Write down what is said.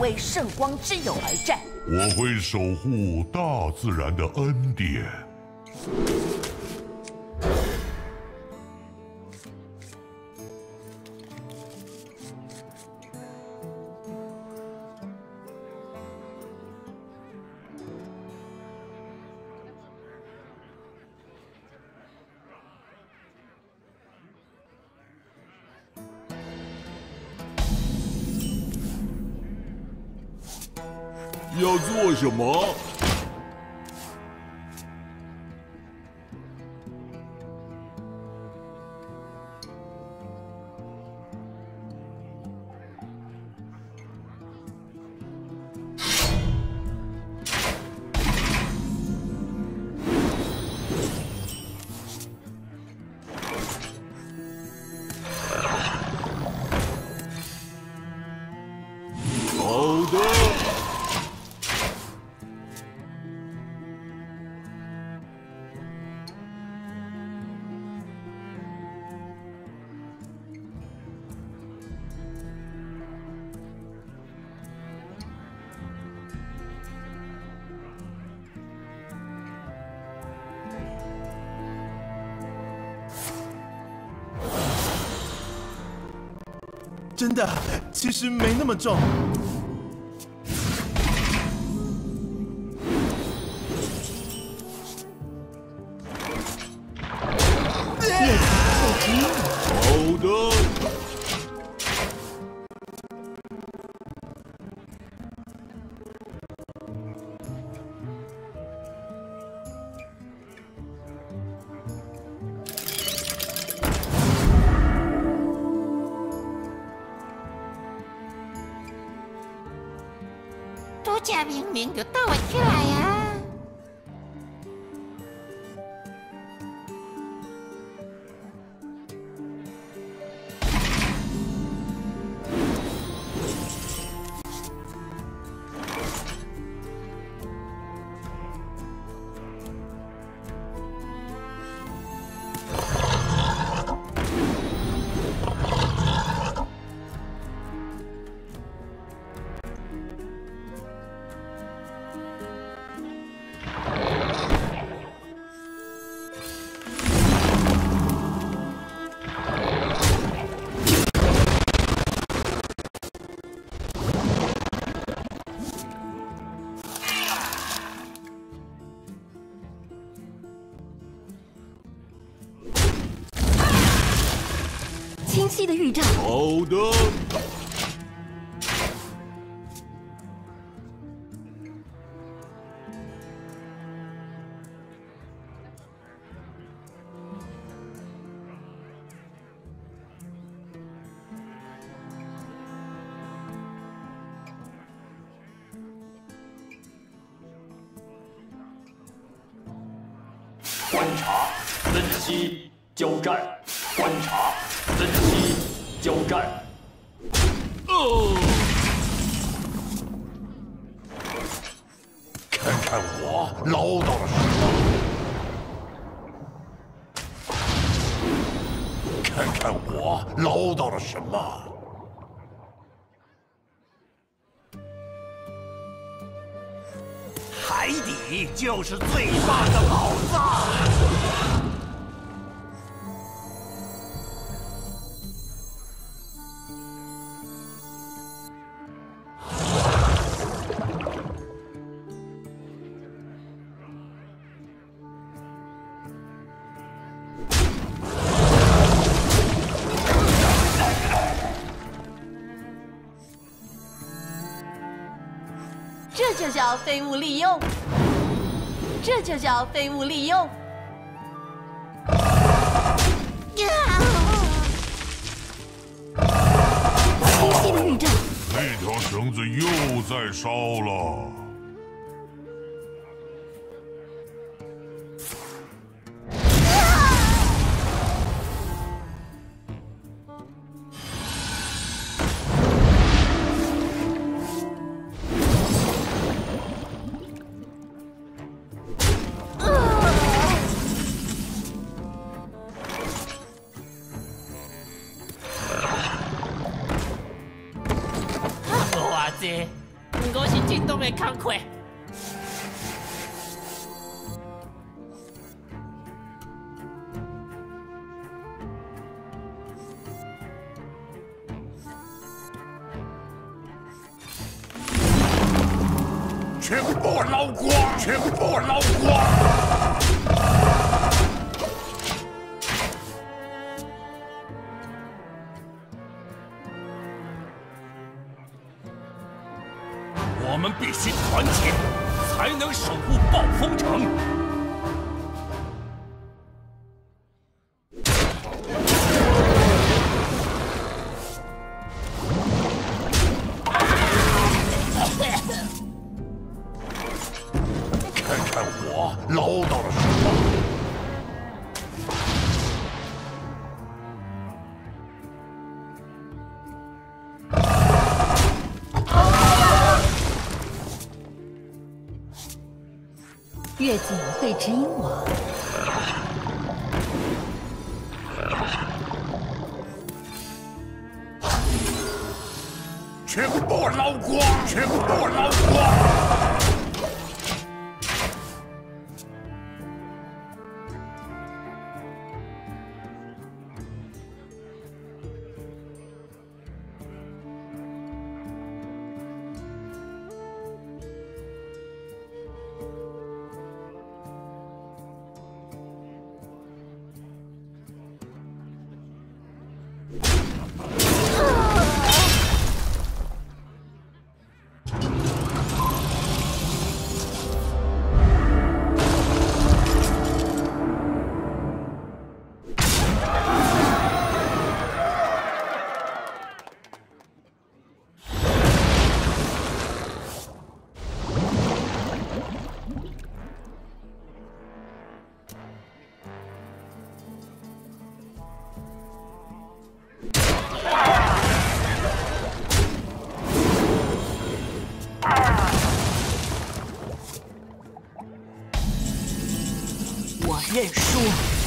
为圣光之友而战。我会守护大自然的恩典。要做什么？真的，其实没那么重。好的。多加明明就倒起来呀、晰的预兆，好的。观察，分析，交战。观察，分析，交战。看看我捞到了什么！看看我捞到了什么！海底就是最棒的宝藏。这就叫废物利用，这就叫废物利用。清晰的预兆，那条绳子又在烧了。哇塞，不过是震动的工课。全部捞光，全部捞光。我们必须团结，才能守护暴风城。越近会指引我。全部捞光，全部捞光。认输。